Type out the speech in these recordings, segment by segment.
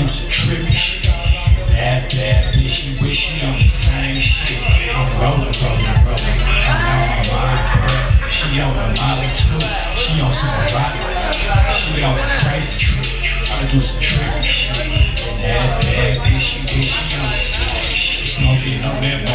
do some trippy shit. Bad, bad bitch, she wish she on the same shit. I'm rolling, rolling, rolling. I'm out my mind, girl. She on the molly too. She on some erotic. She on a crazy trip. Tryna do some trippy shit. And that bad bitch, she wish she on the same shit. Smoking on that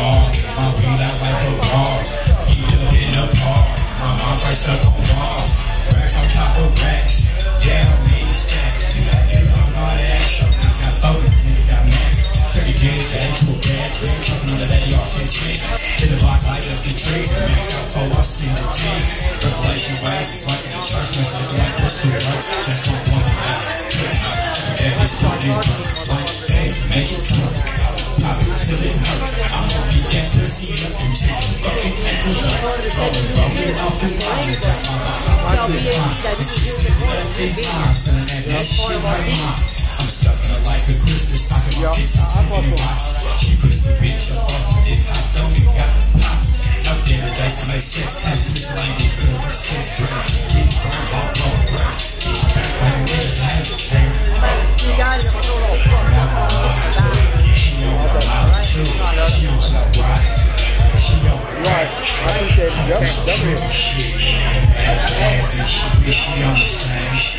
AR-15. Hit the light up the trees. And max out for I see the team. Revelation ways, it's like in the church. Mess looking like what's too low. That's my one. Yeah, it's party. Like, hey, make it drunk. Pop it till it hurt. I'ma beat that pussy up until the fucking ankles up. Rolling, rolling off the line. Got my mind, mind. It's just the blood, these eyes. Feeling that, shit right now. I'm her like a Christmas stocking. My bitch is taking it watch. She pushed the bitch up dick. I don't even got the pop. Out there, to make sex times. Language, girl, sex, girl. Get burned, all over, girl. Get back, back, where's that? You got it. She on the molly too. She on some ride. She on the Right. I appreciate it. Yep, wish she on the same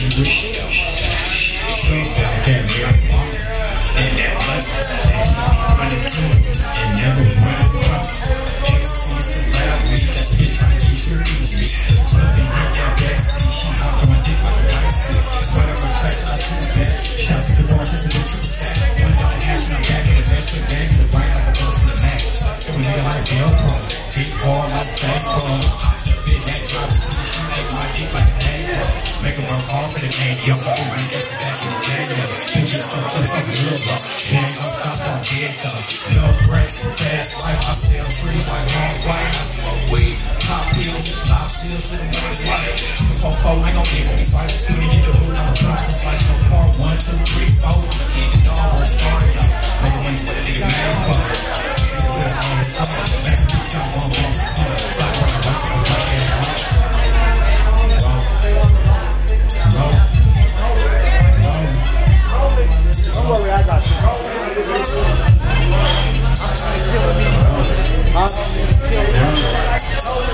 a little triple stack. One the the from the up in that drop. She make my dick like a anchor. Make her work hard for the game. Yo, I'm running this back in the. Can get fucked up, fuck a little bro. Can't go stop on dead though. No brakes, fast life. I sell trees like hard white. I smoke weed, pop pills, pop seals to the morning light. Four, four, ain't gon' get when we fight. Twenty get the hood, I'm a drop. Slice no car, one, two, three, four. Hit the dog, we're starting up.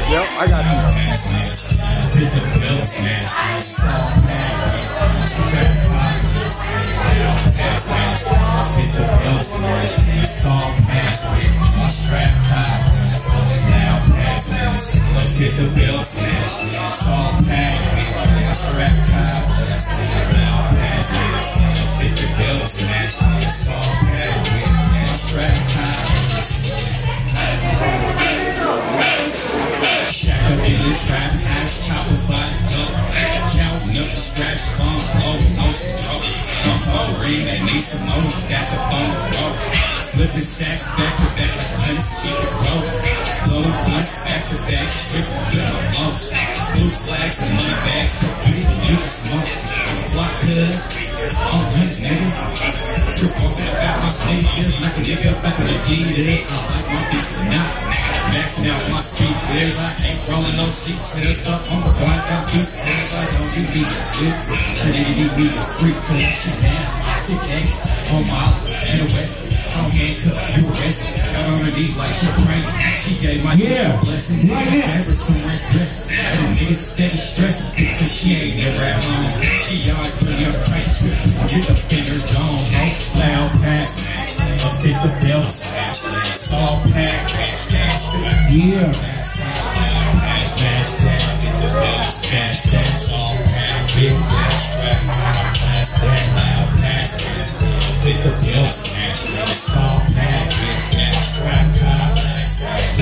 Yep, I got you. Hit the bill smash, stop pass pass. Hit the bill smash, saw pass with strap pockets, now pass pass. Hit the bill smash, saw pass with strap pockets, now pass pass. Hit the bill smash, saw ring, they need some more, got the phone roll. Flipping stacks back to back like a hundred, keep it rolling. Blow blunts back to back, stripping with no most. Blue flags and money bags, so pretty, you can smoke. Block cuz, all hundreds, nigga. Trip that back, my sneakers, like a nigga back in the Adidas. I like my bitch, but not. Maxing out my street I ain't rolling no secrets up on the point, got these cars, I don't need a good I need me a freak, cause she nasty, six X on my in the west, strong handcuff, you arrested, got on her knees like she praying, she gave my yeah. blessing, never so much stress, the niggas steady stressing, cause she ain't never at home, she always putting up price trip, get the fingers gone, loud pass, up hit the bell, smash, all pack, Yeah. Pass, pass, that, get the bill, smash that, all pack, big that, blast that loud blast that still with the bill smash that salt pack with that trap car